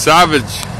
Savage.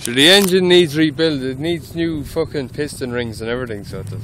So the engine needs rebuild. It needs new fucking piston rings and everything. So it does.